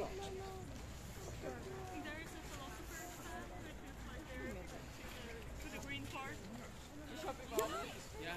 There is a philosopher stone that is like there to the, to the green part. Yeah. yeah. Yeah,